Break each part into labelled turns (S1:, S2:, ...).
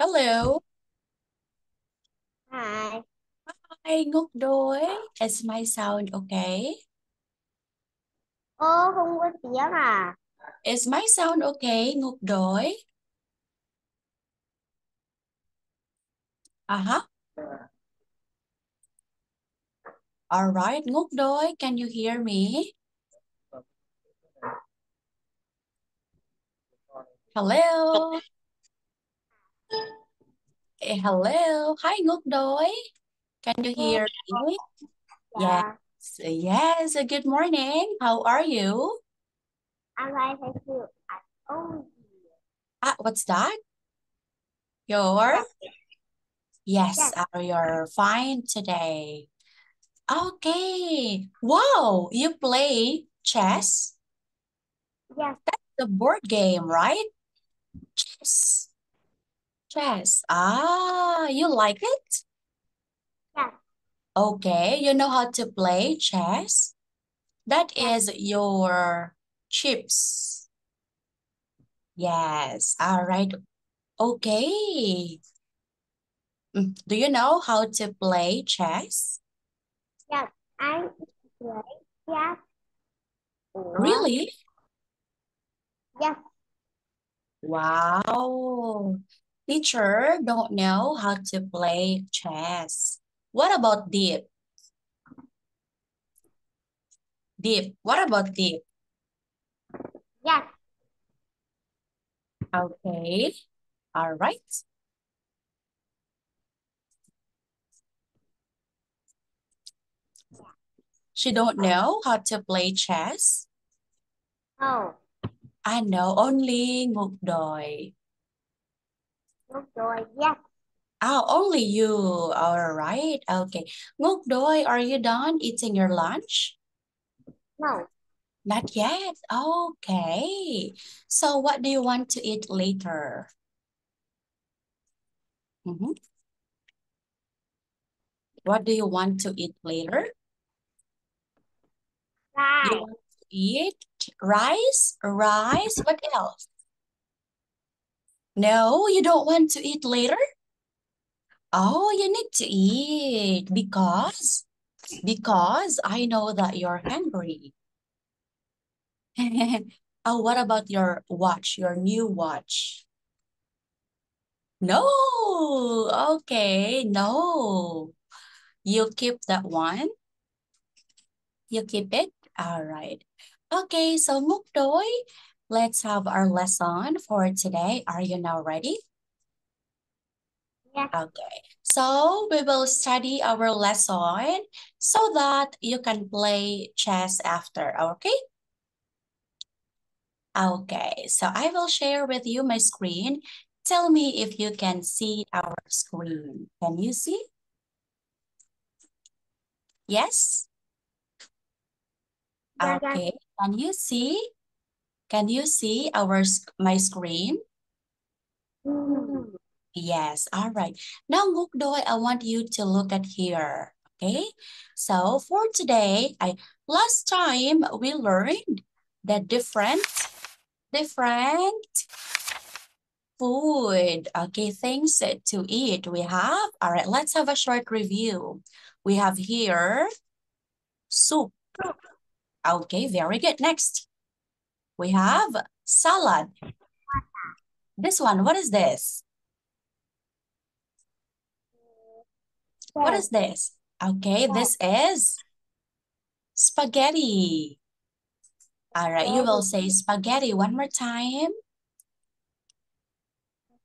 S1: Hello.
S2: Hi.
S1: Hi, ngốc đôi. Is my sound okay?
S2: Ô, không có tiếng à?
S1: Is my sound okay, ngốc đôi? Uh-huh. All right, ngốc đôi, can you hear me? Hello. Eh, hello. Hi, Ngọc Duy. Can you hear me?
S2: Dạ.
S1: Yes. Yes. Good morning. How are you?
S2: I'm fine, thank you. Oh,
S1: Ah, what's that? You're? Yes,
S2: Yes.
S1: uh, you're fine today. Okay. Wow, you play chess?
S2: yes, That's
S1: The board game, right? Chess. Chess. Ah, you like it?
S2: yes,
S1: Okay, you know how to play chess? That is your chips. Yes, all right. Okay. Mm, Do you know how to play chess?
S2: yes. I play yes. Ủa?
S1: Really?
S2: Yes,
S1: Wow. Teacher don't know how to play chess. What about Deep? Deep, what about Deep?
S2: yes,
S1: Okay. All right. She don't know how to play chess?
S2: no.
S1: I know only Ngục.
S2: Đúng rồi, yes.
S1: Oh, only you. All right. Okay. Ngọc Duy, are you done eating your lunch?
S2: No.
S1: Not yet. Okay. So what do you want to eat later? Mhm. What do you want to eat later? You want to eat rice? Rice? What else? No, you don't want to eat later? Oh, you need to eat because because I know that you're hungry. Oh, what about your watch, your new watch? No, okay, no. You keep that one? You keep it? All right. Okay, so Muk Doi, let's have our lesson for today. Are you now ready?
S2: Yes.
S1: Okay, so we will study our lesson so that you can play chess after, okay? Okay, so I will share with you my screen. Tell me if you can see our screen. Can you see? Yes. Okay, can you see? Can you see our my screen? Yes, all right. Now, Ngọc Duy, I want you to look at here. Okay, so for today, I last time we learned the different different food. Okay, things to eat. We have, all right, let's have a short review. We have here soup. Okay, very good. Next, we have salad. This one, what is this? What is this? Okay, this is spaghetti. All right, you will say spaghetti one more time.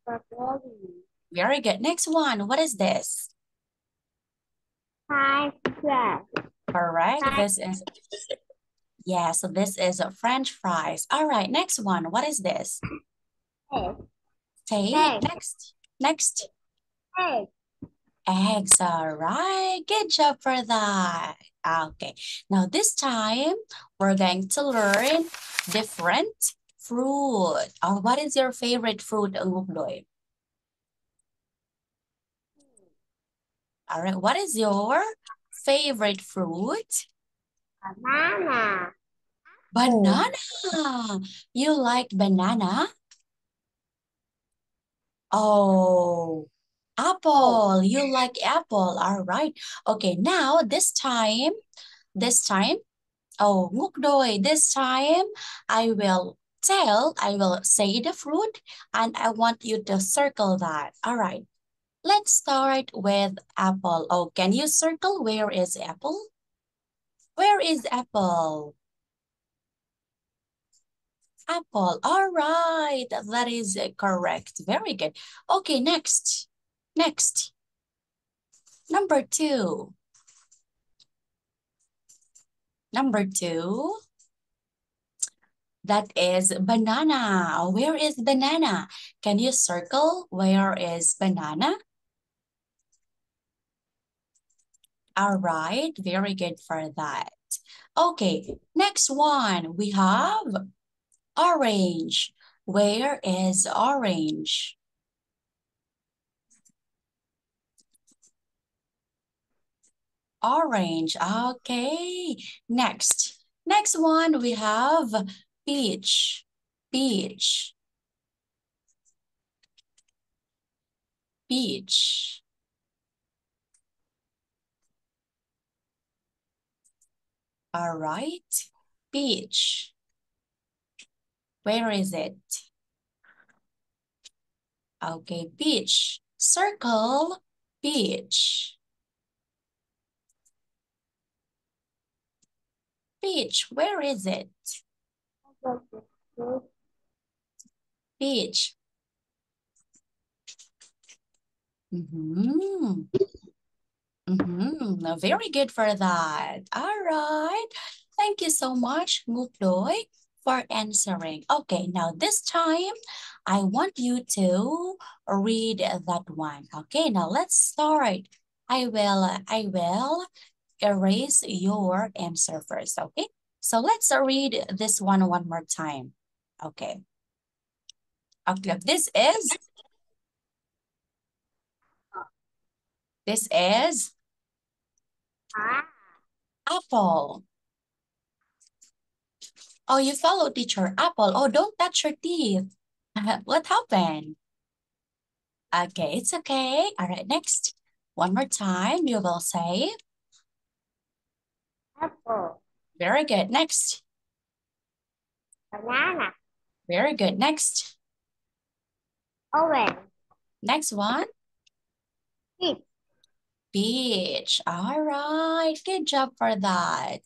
S2: Spaghetti.
S1: Very good. Next one, what is this?
S2: Hi, yes.
S1: Correct. This is, yeah, so this is a French fries. All right, next one, what is this?
S2: Egg.
S1: Steak.
S2: Egg.
S1: Next, next.
S2: Egg.
S1: Eggs, all right. Good job for that. Okay, now this time we're going to learn different fruit. Or what is your favorite fruit, Ngọc Duy? All right, what is your favorite fruit?
S2: Banana.
S1: Banana. You like banana? Oh, apple. You like apple. All right. Okay, now this time, this time, oh, Ngọc Duy. This time, I will tell, I will say the fruit, and I want you to circle that. All right. Let's start with apple. Oh, can you circle where is apple? Where is apple? Apple. All right. That is correct. Very good. Okay, next. Next. Number two. Number two. That is banana. Where is banana? Can you circle where is banana? All right, very good for that. Okay, next one, we have orange. Where is orange? Orange, okay. Next, next one, we have peach, peach. Peach. All right, beach. Where is it? Okay, beach. Circle, beach. Beach, where is it? Beach. Mm -hmm. Mm -hmm. Very good for that. All right. Thank you so much, Ngọc Duy, for answering. Okay, now this time, I want you to read that one. Okay, now let's start. I will, I will erase your answer first, okay? So let's read this one one more time. Okay. Okay, this is, this is Ah. Apple. Oh, you follow teacher. Apple. Oh, don't touch your teeth. what happened? Okay, it's okay. All right, next. One more time, you will say.
S2: Apple.
S1: Very good. Next.
S2: Banana.
S1: Very good. Next.
S2: Orange.
S1: Next one.
S2: Peach.
S1: Beach. All right. Good job for that.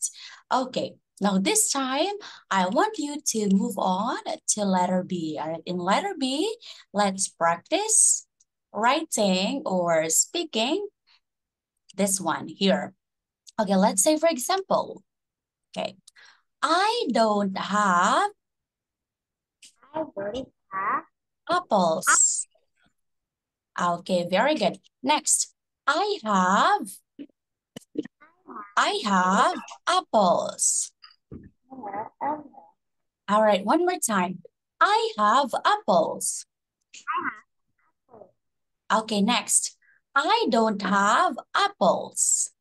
S1: Okay. Now this time, I want you to move on to letter B. All right. In letter B, let's practice writing or speaking this one here. Okay, let's say for example, okay, I don't have
S2: I don't have
S1: apples. Ah, okay, very good. Next, I have, I have apples. All right, one more time. I have apples. Okay, next. I don't have apples.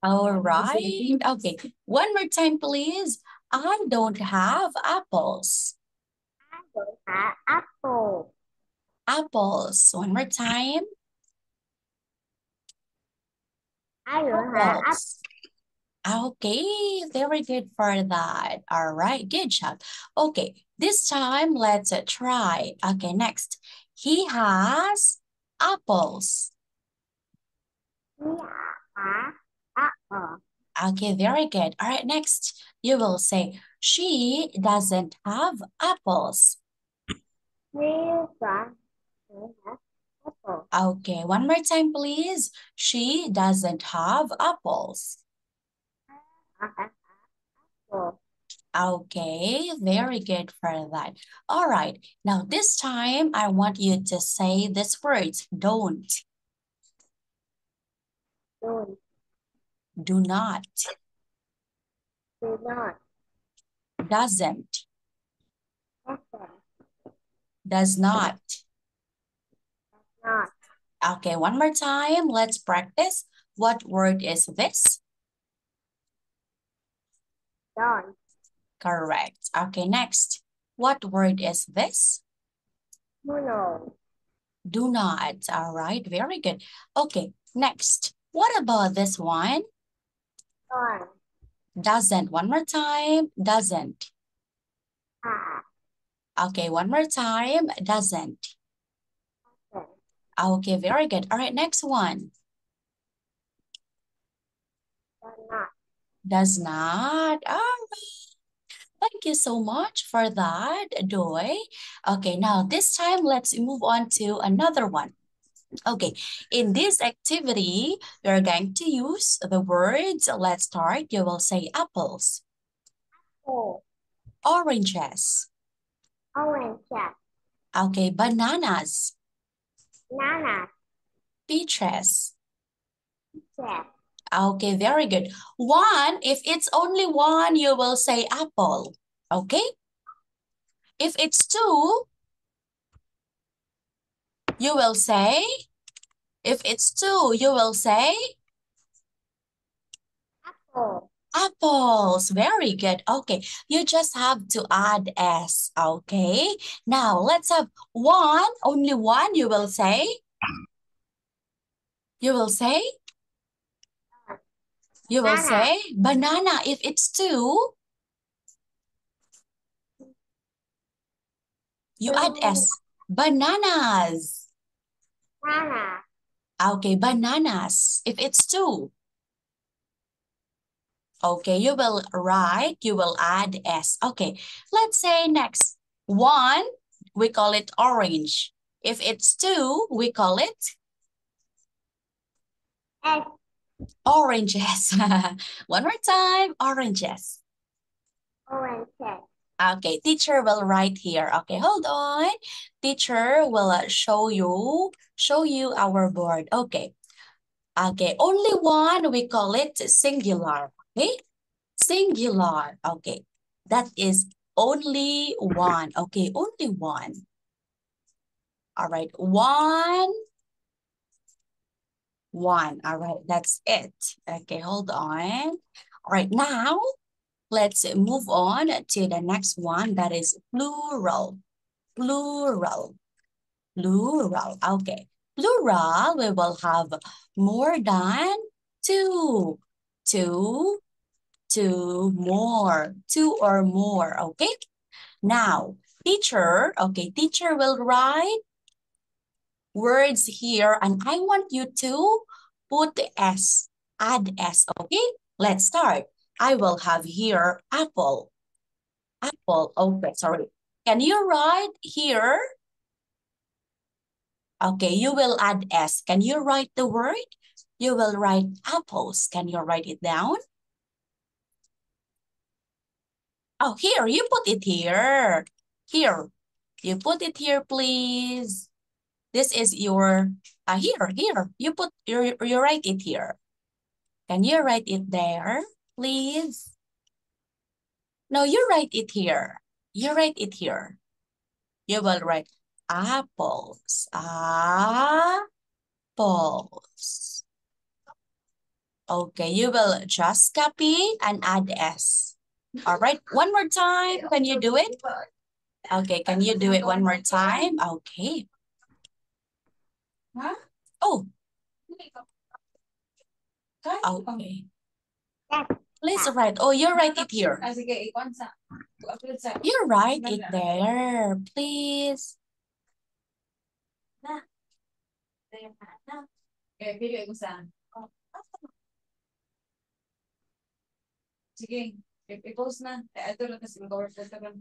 S1: All right. Okay, one more time, please. I don't have apples.
S2: I don't have apple.
S1: Apples. One more time.
S2: I don't have.
S1: Apples. Okay, very good for that. All right, good job. Okay, this time let's try. Okay, next. He has apples.
S2: Yeah. Apple.
S1: Okay, very good. All right, next. You will say, she doesn't have apples.
S2: She doesn't.
S1: Okay, one more time, please. She doesn't have apples.
S2: Apple.
S1: Okay, very good for that. All right, now this time I want you to say this words, don't,
S2: Don't.
S1: do not,
S2: Do not.
S1: doesn't,
S2: Doesn't.
S1: does not.
S2: Not.
S1: Okay, one more time, let's practice. What word is this?
S2: Don't.
S1: Correct. Okay, next. What word is this?
S2: Mono.
S1: Do not. All right, very good. Okay, next. What about this one?
S2: Don't.
S1: Doesn't. One more time. Doesn't.
S2: Ah.
S1: Okay, one more time. Doesn't.
S2: Okay.
S1: Very good. All right, next one.
S2: Does not.
S1: Does not. All right. Thank you so much for that, Doi. Okay, now this time let's move on to another one. Okay, in this activity, we're going to use the words. Let's start. You will say apples,
S2: Oh.
S1: oranges.
S2: Orange.
S1: Okay, bananas,
S2: Banana.
S1: peaches.
S2: Yes.
S1: Okay, very good. One, if it's only one, you will say apple. Okay? If it's two, you will say, if it's two, you will say
S2: Apple.
S1: Apples. Very good. Okay, you just have to add S. Okay? Now, let's have one, only one, you will say. You will say? You will
S2: Banana.
S1: say banana. If it's two, you add S. Bananas.
S2: Banana.
S1: Okay, bananas. If it's two. Okay, you will write, you will add S. Okay, let's say next. One, we call it orange. If it's two, we call it
S2: S.
S1: oranges. One more time, oranges.
S2: Orange.
S1: Okay, teacher will write here. Okay, hold on. Teacher will show you, show you our board. Okay. Okay, only one, we call it singular. Okay, singular. Okay, that is only one. Okay, only one. All right, one. One. All right, that's it. Okay, hold on. All right, now let's move on to the next one that is plural. Plural. Plural. Okay. Plural, we will have more than two. Two, two more. Two or more. Okay. Now, teacher, okay, teacher will write words here and I want you to put S, add S, okay? Let's start. I will have here apple. Apple, okay, sorry. Can you write here? Okay, you will add S. Can you write the word? You will write apples. Can you write it down? Oh, here, you put it here. Here, you put it here, please. This is your, uh, here, here, you put, you, you write it here. Can you write it there, please? No, you write it here. You write it here. You will write apples, apples. Okay, you will just copy and add S. All right, one more time. Can you do it? Okay, can you do it one more time? Okay.
S3: Huh?
S1: Oh, okay. Please write. Oh, you write it here.
S3: Sige, ikon sa.
S1: You write it there, please.
S3: Video ko sa. Sige, i-post na. Eh, ito lang kasi mag-work sa ito lang.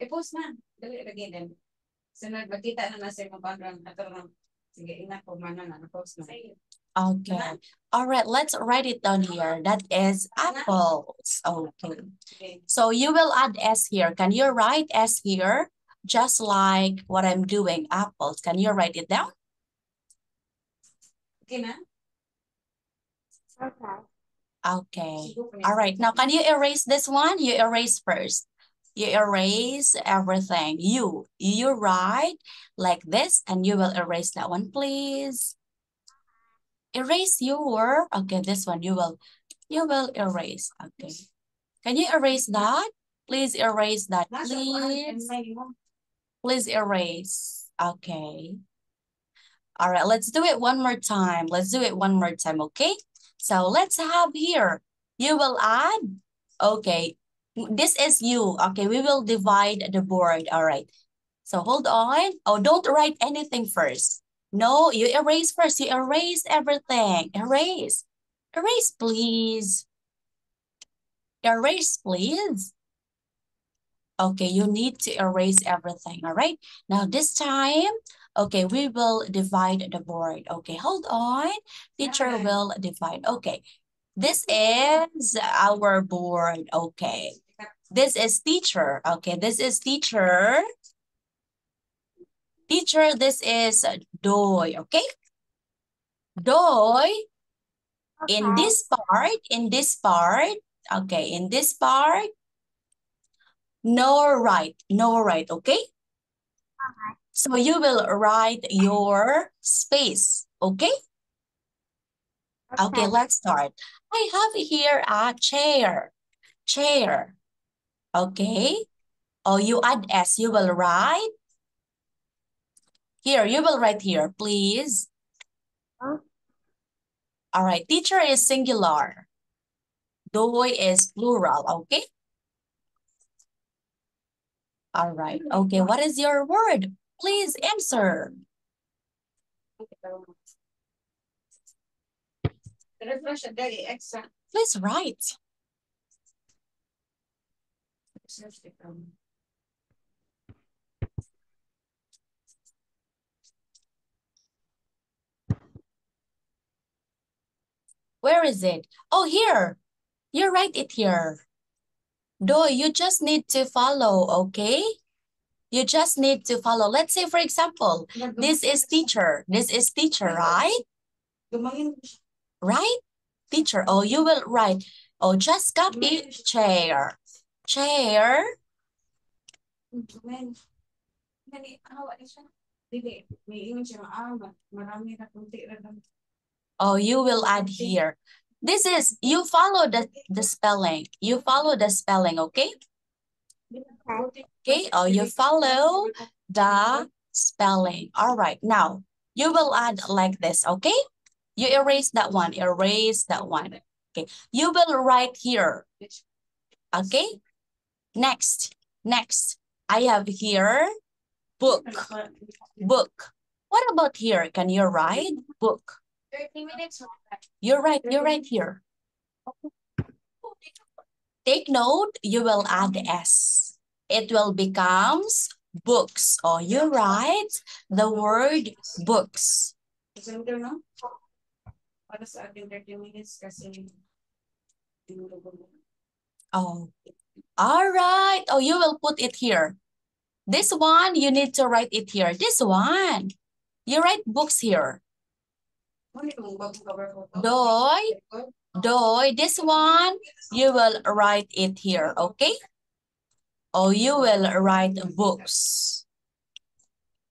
S3: I-post na. Dali, lagi din. Sunod, magkita na na sa mga background. Ito lang. Sige, ina po man na, na-post na.
S1: Okay. All right, let's write it down here. That is apples. Okay.
S3: Sige.
S1: So you will add S here. Can you write S here? Just like what I'm doing, apples. Can you write it down?
S3: Okay na?
S2: Okay.
S1: Okay.
S3: Sigo po niya.
S1: All right. Now, can you erase this one? You erase first. You erase everything. You, you write like this and you will erase that one, please. Erase your, okay, this one you will, you will erase. Okay. Can you erase that? Please erase that, please. Please erase. Okay. All right, let's do it one more time. Let's do it one more time, okay? So let's have here. You will add. Okay. This is you. Okay, we will divide the board. All right. So hold on. Oh, don't write anything first. No, you erase first. You erase everything. Erase. Erase, please. Erase, please. Okay, you need to erase everything, all right? Now this time, okay, we will divide the board. Okay, hold on. Teacher will divide. Okay, this is our board. Okay, this is teacher. Okay, this is teacher. Teacher, this is Doy, okay? Doy, in this part, in this part, okay, in this part, no right, no right, okay? So you will write your space, okay? Okay, let's start. I have here a chair, chair, okay? Oh, you add S, you will write. Here, you will write here, please.
S2: Huh?
S1: All right, teacher is singular. Doy is plural, okay? All right, okay, what is your word? Please answer. Please write. Where is it? Oh, here. You write it here. Doy, you just need to follow, okay? You just need to follow. Let's say, for example, this is teacher. This is teacher, right? Right? Teacher. Oh, you will write. Oh, just copy chair. Chair. Oh, you will add here. This is, you follow the, the spelling. You follow the spelling, okay? Okay, oh, you follow the spelling. All right, now you will add like this, okay? You erase that one, erase that one. Okay, you will write here, okay? Next, next, I have here book, book. What about here? Can you write book?
S3: 30 minutes.
S1: You're right, you're right here. Take note, you will add S. It will becomes books. Oh, or you write the word books.
S3: Isang no? Para sa ating 30 minutes kasi tinulugan.
S1: Oh, all right. Oh, you will put it here. This one, you need to write it here. This one, you write books here. Doy, doy. This one, you will write it here, okay? Or you will write books.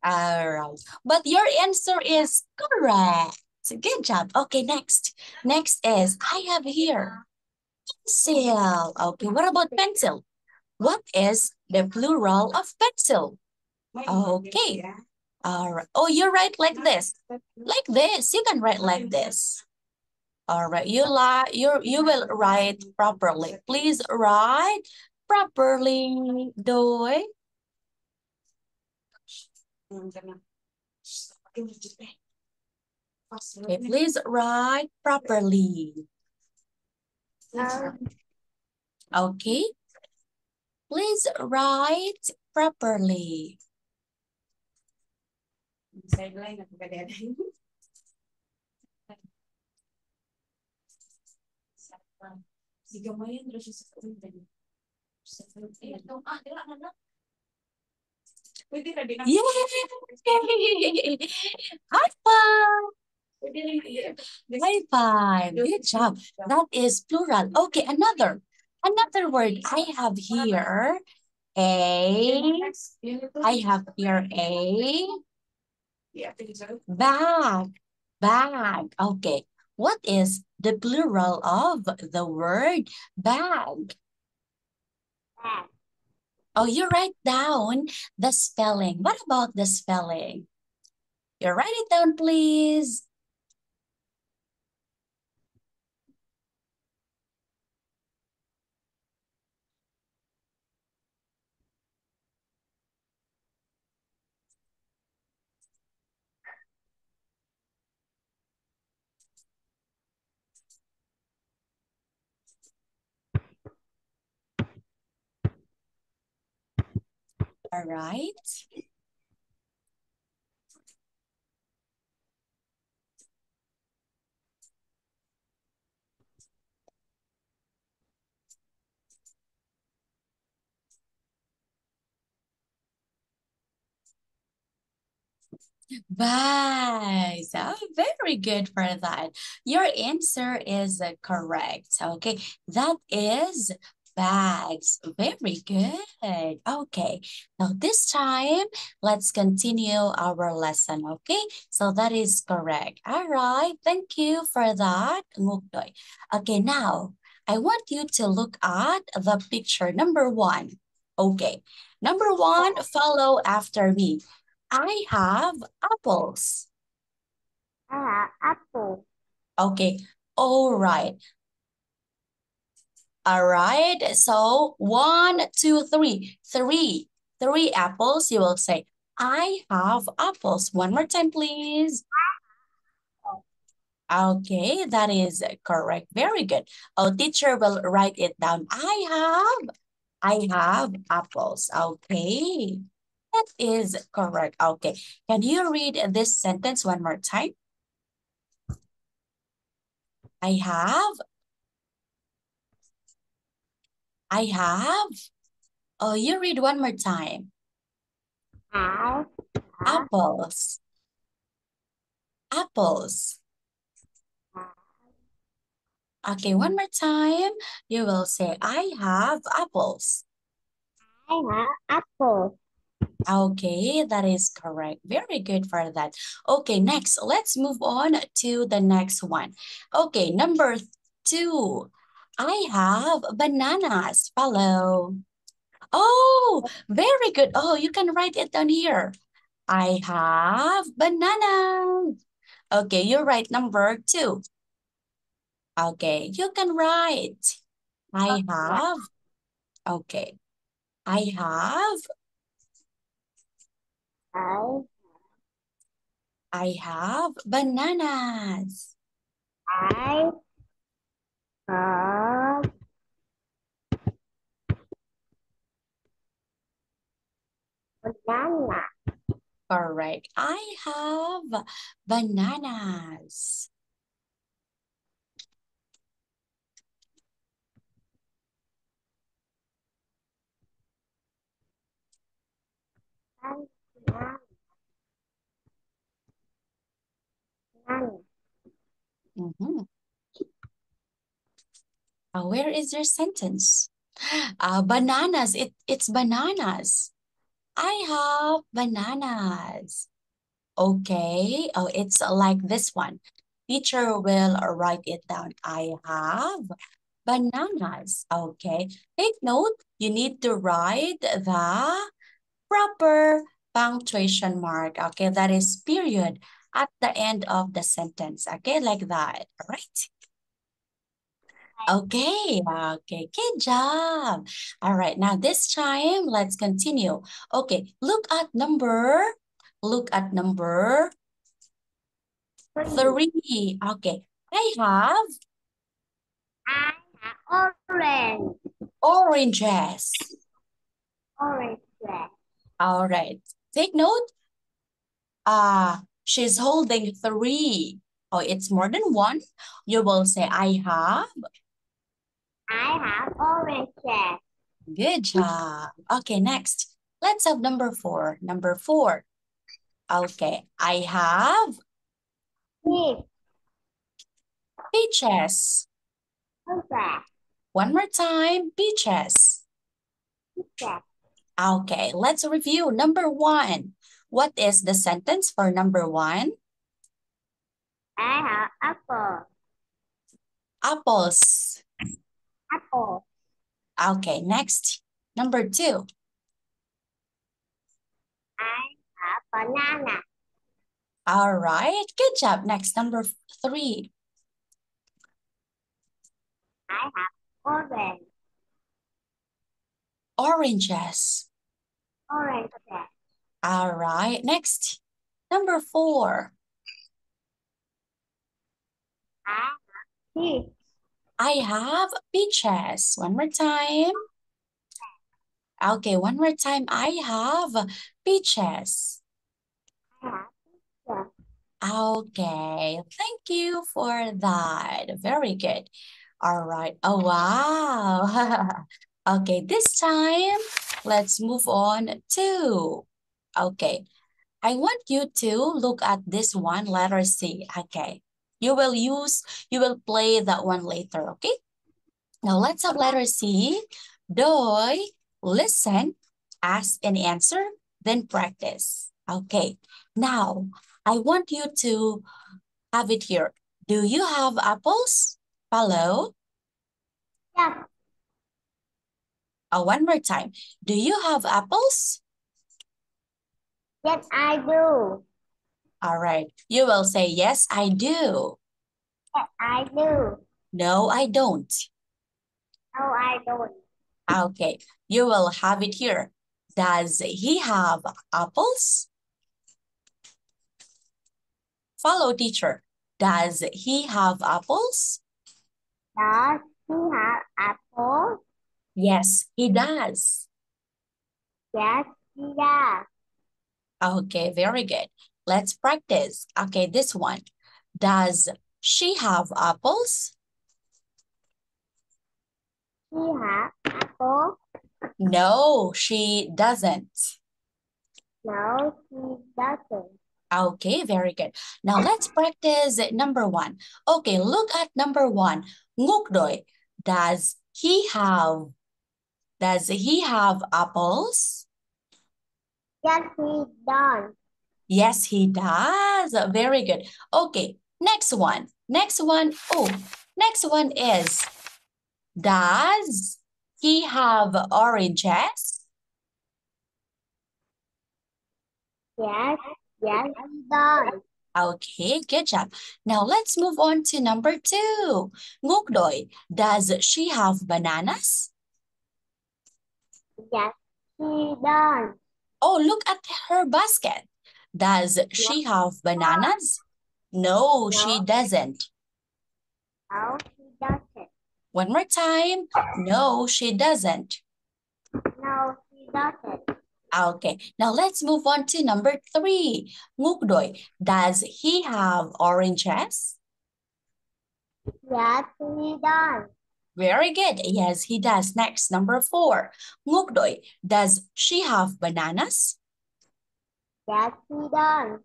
S1: All right. But your answer is correct. Good job. Okay, next. Next is, I have here pencil. Okay, what about pencil? What is the plural of pencil? Okay. All right. Oh, you write like this. Like this. You can write like this. All right. You you you will write properly. Please write properly. Doy.
S3: Okay,
S1: please write properly. Okay. Please write properly.
S3: Pwede!
S1: High five! High five. Good job. That is plural. Okay, another. Another word I have here. A. I have here a Yeah. bag. Bag. Okay. What is the plural of the word bag? Oh, you write down the spelling. What about the spelling? You write it down, please. All right. Bags. Oh, very good for that. Your answer is correct. Okay, that is bags. Very good. Okay, now this time, let's continue our lesson. Okay, so that is correct. All right, thank you for that, Ngọc Duy. Okay, now, I want you to look at the picture number one. Okay, number one, follow after me. I have apples.
S2: I have apple.
S1: Okay, all right. All right, so one, two, three, three, three apples. You will say, I have apples. One more time, please. Okay, that is correct. Very good. Our teacher will write it down. I have, I have apples. Okay. That is correct. Okay. Can you read this sentence one more time? I have. I have. Oh, you read one more time.
S2: I
S1: Apples. Apples. Okay, one more time. You will say, I have apples.
S2: I have apple.
S1: Okay, that is correct. Very good for that. Okay, next, let's move on to the next one. Okay, number two. I have bananas. Follow. Oh, very good. Oh, you can write it down here. I have bananas. Okay, you write number two. Okay, you can write. I have. Okay. I have
S2: I
S1: I have bananas.
S2: I have banana.
S1: Correct. I have bananas.
S2: Banana. Banana.
S1: Mhm. Uh, where is your sentence? Uh, bananas. It, it's bananas. I have bananas. Okay. Oh, it's like this one. Teacher will write it down. I have bananas. Okay. Take note, you need to write the proper punctuation mark. Okay, that is period at the end of the sentence. Okay, like that. All right. Okay, okay, good job. All right, now this time, let's continue. Okay, look at number, look at number three. Okay, I have
S2: I have orange.
S1: oranges.
S2: Orange dress.
S1: All right, take note. Uh, she's holding three. Oh, it's more than one. You will say, I have.
S2: I have orange dress.
S1: Good job. Okay, next. Let's have number four. Number four. Okay, I have
S2: Pink.
S1: peaches.
S2: Dress.
S1: One more time, peaches.
S2: Dress.
S1: Okay, let's review. Number one. What is the sentence for number one?
S2: I have apple.
S1: Apples.
S2: Apple.
S1: Okay, next. Number two.
S2: I have banana.
S1: All right, good job. Next, number three.
S2: I have orange.
S1: Oranges.
S2: Orange.
S1: All right, next. Number four.
S2: I have peach.
S1: I have peaches. One more time. Okay, one more time. I have peaches. Okay, thank you for that. Very good. All right. Oh, wow. okay, this time, let's move on to, okay. I want you to look at this one, letter C. Okay. You will use, you will play that one later, okay? Now let's have letter C. Doi, listen, ask and answer, then practice. Okay. Now, I want you to have it here. Do you have apples? Follow.
S2: Yes.
S1: Oh, one more time. Do you have apples?
S2: Yes, I do.
S1: All right. You will say, yes, I do.
S2: Yes, I do.
S1: No, I don't.
S2: No, I don't.
S1: Okay. You will have it here. Does he have apples? Follow teacher. Does he have apples?
S2: Does he have apple?
S1: Yes, he does.
S2: Yes, he does.
S1: Okay, very good. Let's practice. Okay, this one. Does she have apples?
S2: He have apple?
S1: No, she doesn't.
S2: No, he doesn't.
S1: Okay, very good. Now let's practice number one. Okay, look at number one. Ngọc Duy, does he have, does he have apples?
S2: Yes, he does.
S1: Yes, he does. Very good. Okay, next one. Next one. Oh, next one is, does he have oranges?
S2: Yes, yes, he does.
S1: Okay, good job. Now let's move on to number two. Ngọc Duy, does she have bananas?
S2: Yes, he does.
S1: Oh, look at her basket. Does she have bananas? No, she doesn't.
S2: No, he doesn't.
S1: One more time. No, she doesn't.
S2: No, he doesn't.
S1: Okay, now let's move on to number three. Ngọc Duy, does he have oranges?
S2: Yes, he does.
S1: Very good. Yes, he does. Next, number four. Ngọc Duy, does she have bananas?
S2: Yes, he done.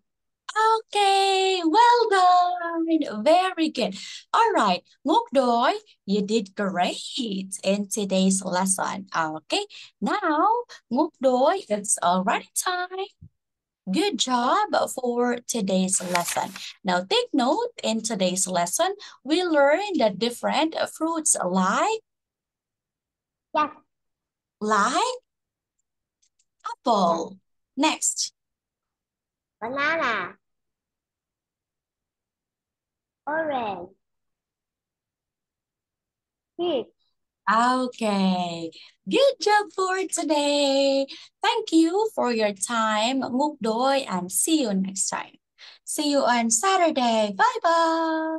S1: Okay, well done. Very good. All right, Ngọc Duy, you did great in today's lesson. Okay, now, Ngọc Duy, it's already time. Good job for today's lesson. Now, take note in today's lesson, we learned the different fruits like,
S2: Yes,
S1: like apple. Next,
S2: banana, orange, peach.
S1: Okay, good job for today. Thank you for your time, Ngục and see you next time. See you on Saturday. Bye-bye.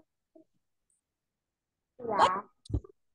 S1: Yeah. Bye.